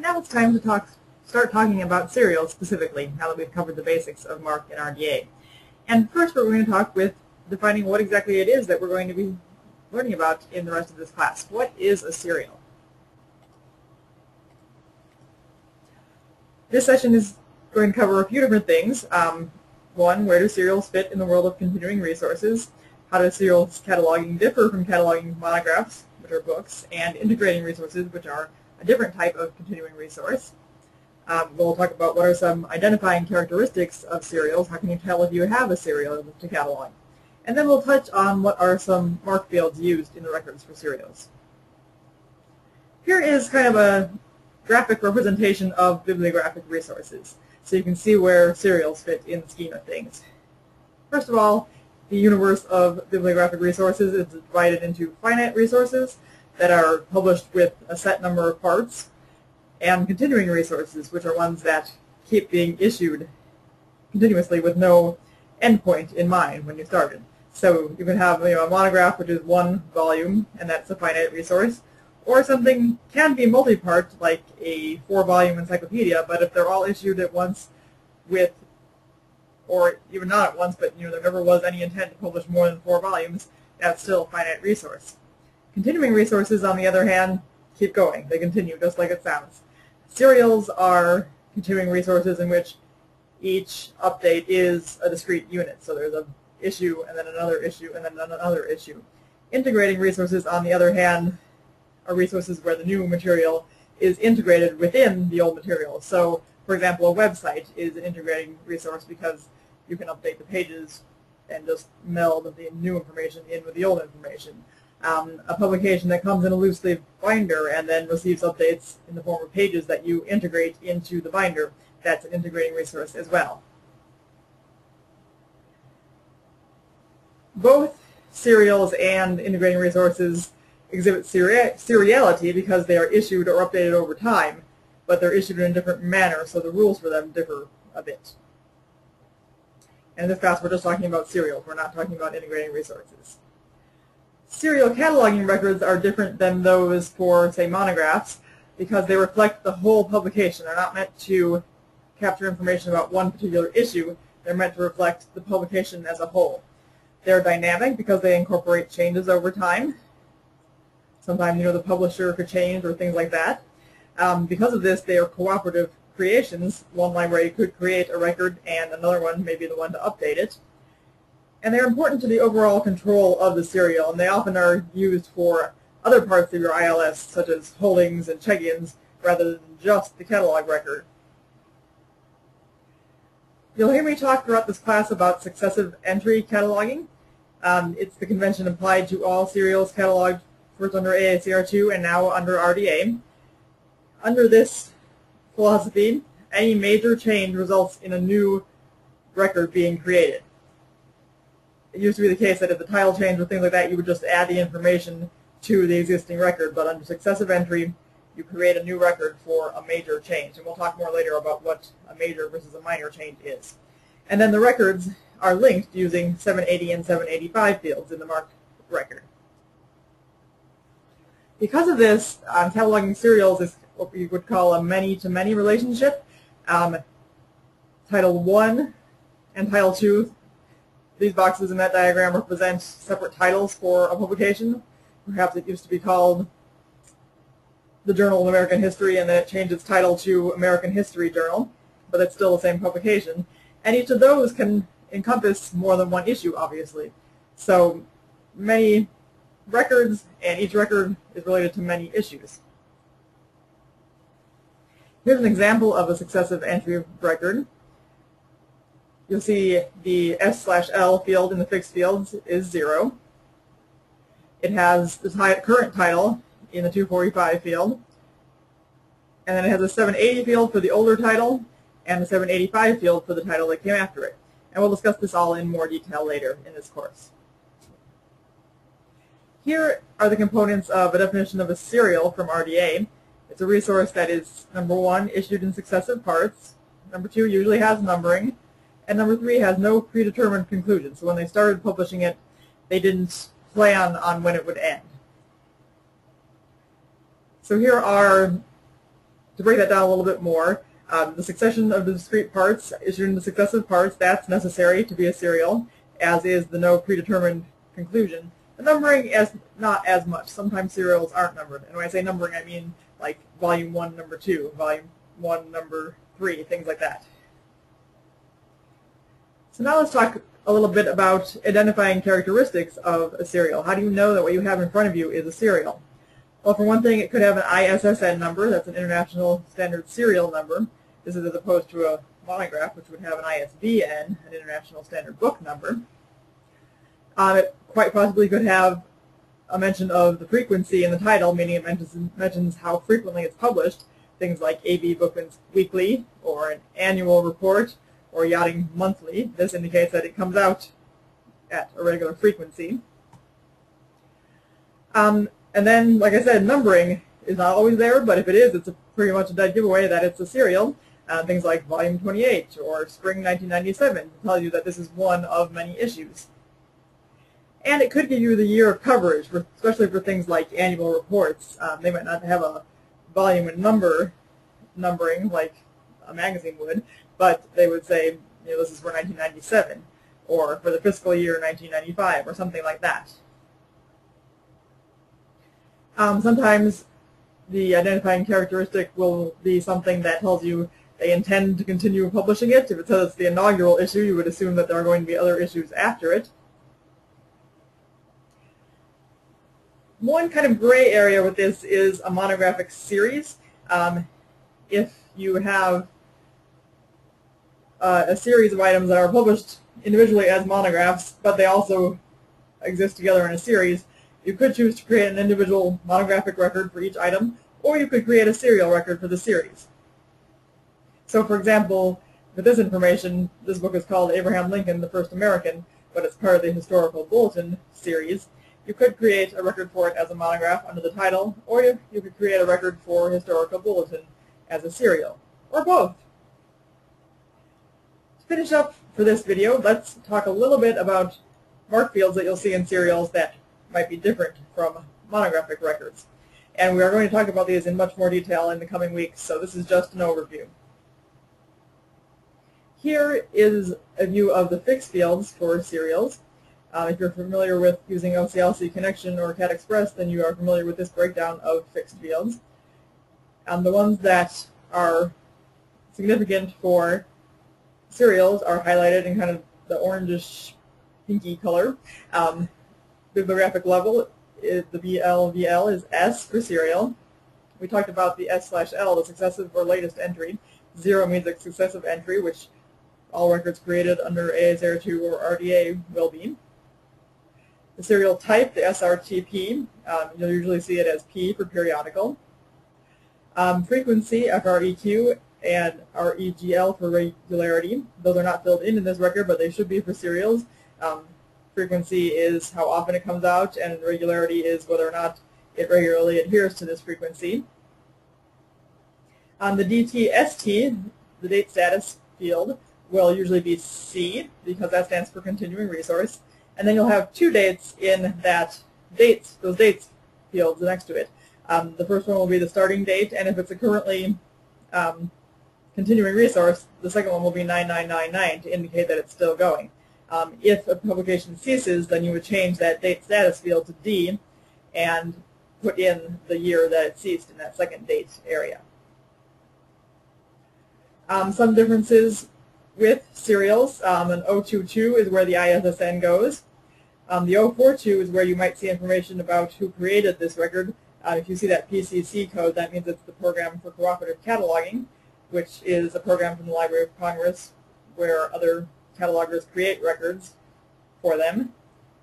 Now it's time to talk, start talking about serials specifically, now that we've covered the basics of MARC and RDA. And first we're going to talk with defining what exactly it is that we're going to be learning about in the rest of this class. What is a serial? This session is going to cover a few different things. Um, one, where do serials fit in the world of continuing resources? How does serials cataloging differ from cataloging monographs, which are books, and integrating resources, which are a different type of continuing resource? Um, we'll talk about what are some identifying characteristics of serials. How can you tell if you have a serial to catalog? And then we'll touch on what are some MARC fields used in the records for serials. Here is kind of a graphic representation of bibliographic resources, so you can see where serials fit in the scheme of things. First of all, the universe of bibliographic resources is divided into finite resources that are published with a set number of parts, and continuing resources, which are ones that keep being issued continuously with no endpoint in mind when you started. So you can have you know, a monograph, which is one volume, and that's a finite resource, or something can be multi-part, like a four-volume encyclopedia, but if they're all issued at once with, or even not at once, but you know there never was any intent to publish more than four volumes, that's still a finite resource. Continuing resources, on the other hand, keep going. They continue just like it sounds. Serials are continuing resources in which each update is a discrete unit. So there's a issue and then another issue and then another issue. Integrating resources, on the other hand, are resources where the new material is integrated within the old material. So, for example, a website is an integrating resource because you can update the pages and just meld the new information in with the old information. Um, a publication that comes in a loose leaf binder and then receives updates in the form of pages that you integrate into the binder, that's an integrating resource as well. Both serials and integrating resources exhibit seri seriality because they are issued or updated over time, but they're issued in a different manner, so the rules for them differ a bit. And in this class, we're just talking about serials. We're not talking about integrating resources. Serial cataloging records are different than those for, say, monographs because they reflect the whole publication. They're not meant to capture information about one particular issue. They're meant to reflect the publication as a whole. They're dynamic because they incorporate changes over time. Sometimes, you know, the publisher could change or things like that. Um, because of this, they are cooperative creations. One library could create a record and another one may be the one to update it. And they're important to the overall control of the serial, and they often are used for other parts of your ILS, such as holdings and check-ins, rather than just the catalog record. You'll hear me talk throughout this class about successive entry cataloging. Um, it's the convention applied to all serials cataloged first under AACR2 and now under RDA. Under this philosophy, any major change results in a new record being created. It used to be the case that if the title changed or things like that, you would just add the information to the existing record, but under successive entry, you create a new record for a major change. And we'll talk more later about what a major versus a minor change is. And then the records are linked using 780 and 785 fields in the MARC record. Because of this, um, cataloging serials is what we would call a many-to-many -many relationship. Um, title 1 and Title 2, these boxes in that diagram represent separate titles for a publication. Perhaps it used to be called the Journal of American History and then it changed its title to American History Journal, but it's still the same publication. And each of those can encompass more than one issue, obviously. So many records, and each record is related to many issues. Here's an example of a successive entry record. You'll see the S slash L field in the fixed fields is 0. It has the current title in the 245 field. And then it has a 780 field for the older title and the 785 field for the title that came after it. And we'll discuss this all in more detail later in this course. Here are the components of a definition of a serial from RDA. It's a resource that is, number one, issued in successive parts. Number two, usually has numbering. And number three, has no predetermined conclusion. So when they started publishing it, they didn't plan on when it would end. So here are to break that down a little bit more, um, the succession of the discrete parts issued into successive parts, that's necessary to be a serial, as is the no predetermined conclusion. The numbering is not as much. Sometimes serials aren't numbered. And when I say numbering, I mean like volume 1, number 2, volume 1, number 3, things like that. So now let's talk a little bit about identifying characteristics of a serial. How do you know that what you have in front of you is a serial? Well, for one thing, it could have an ISSN number. That's an International Standard Serial Number. This is as opposed to a monograph, which would have an ISBN, an International Standard Book Number. Um, it quite possibly could have a mention of the frequency in the title, meaning it mentions, mentions how frequently it's published. Things like AB Bookman's Weekly, or an annual report, or Yachting Monthly. This indicates that it comes out at a regular frequency. Um, and then, like I said, numbering is not always there, but if it is, it's a pretty much a dead giveaway that it's a serial. Uh, things like Volume 28 or Spring 1997 tell you that this is one of many issues. And it could give you the year of coverage, especially for things like annual reports. Um, they might not have a volume and number numbering like a magazine would, but they would say, you know, this is for 1997, or for the fiscal year 1995, or something like that. Um, sometimes the identifying characteristic will be something that tells you they intend to continue publishing it. If it says it's the inaugural issue, you would assume that there are going to be other issues after it. One kind of gray area with this is a monographic series. Um, if you have uh, a series of items that are published individually as monographs, but they also exist together in a series, you could choose to create an individual monographic record for each item, or you could create a serial record for the series. So for example, with this information, this book is called Abraham Lincoln, the First American, but it's part of the Historical Bulletin series. You could create a record for it as a monograph under the title, or you, you could create a record for Historical Bulletin as a serial, or both. Finish up for this video, let's talk a little bit about MARC fields that you'll see in serials that might be different from monographic records. And we are going to talk about these in much more detail in the coming weeks, so this is just an overview. Here is a view of the fixed fields for serials. Uh, if you're familiar with using OCLC Connexion or CAT Express, then you are familiar with this breakdown of fixed fields. And the ones that are significant for serials are highlighted in kind of the orangish pinky color. Um, bibliographic level, is the BLVL is S for serial. We talked about the S slash L, the successive or latest entry. Zero means a successive entry, which all records created under AACR2 or RDA will be. The serial type, the SRTP, um, you'll usually see it as P for periodical. Um, frequency, FREQ, and REGL for regularity. Those are not filled in in this record, but they should be for serials. Um, frequency is how often it comes out, and regularity is whether or not it regularly adheres to this frequency. On the DTST, the date status field, will usually be C, because that stands for continuing resource. And then you'll have two dates in that dates, those dates fields next to it. Um, the first one will be the starting date, and if it's a currently um, continuing resource, the second one will be 9999 to indicate that it's still going. Um, if a publication ceases, then you would change that date status field to D and put in the year that it ceased in that second date area. Um, some differences with serials. Um, an 022 is where the ISSN goes. Um, the 042 is where you might see information about who created this record. Uh, if you see that PCC code, that means it's the Program for Cooperative Cataloging, which is a program from the Library of Congress where other catalogers create records for them.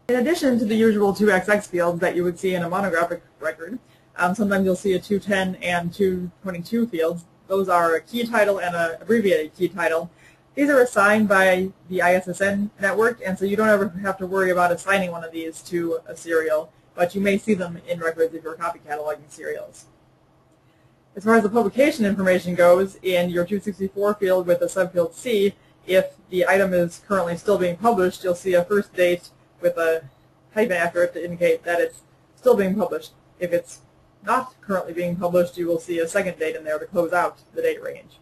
In addition to the usual 2XX fields that you would see in a monographic record, um, sometimes you'll see a 210 and 222 fields. Those are a key title and an abbreviated key title. These are assigned by the ISSN network, and so you don't ever have to worry about assigning one of these to a serial, but you may see them in records if you're copy cataloging serials. As far as the publication information goes, in your 264 field with the subfield C, if the item is currently still being published, you'll see a first date with a hyphen after it to indicate that it's still being published. If it's not currently being published, you will see a second date in there to close out the date range.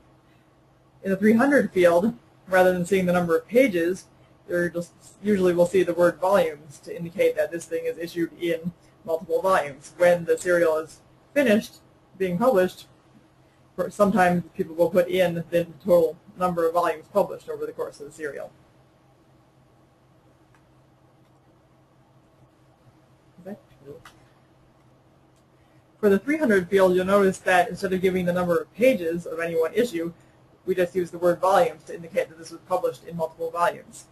In the 300 field, rather than seeing the number of pages, you just usually will see the word volumes to indicate that this thing is issued in multiple volumes. When the serial is finished being published, sometimes people will put in the total number of volumes published over the course of the serial. For the 300 field, you'll notice that instead of giving the number of pages of any one issue, we just use the word volumes to indicate that this was published in multiple volumes.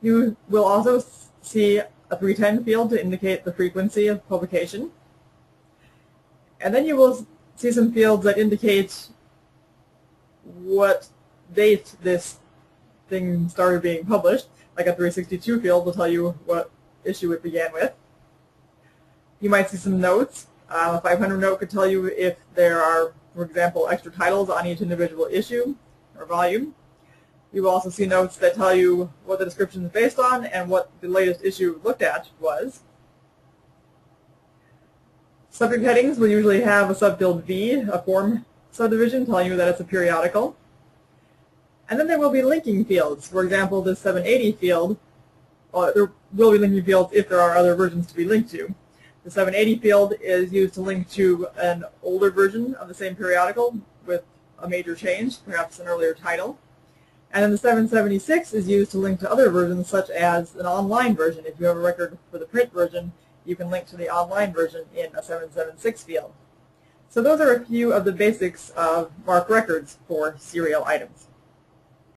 You will also see a 310 field to indicate the frequency of publication. And then you will see some fields that indicate what date this thing started being published. Like a 362 field will tell you what issue it began with. You might see some notes. Uh, a 500 note could tell you if there are, for example, extra titles on each individual issue or volume. You will also see notes that tell you what the description is based on and what the latest issue looked at was. Subject headings will usually have a subfield V, a form subdivision, telling you that it's a periodical. And then there will be linking fields. For example, this 780 field, well, there will be linking fields if there are other versions to be linked to. The 780 field is used to link to an older version of the same periodical with a major change, perhaps an earlier title. And then the 776 is used to link to other versions, such as an online version. If you have a record for the print version, you can link to the online version in a 776 field. So those are a few of the basics of MARC records for serial items.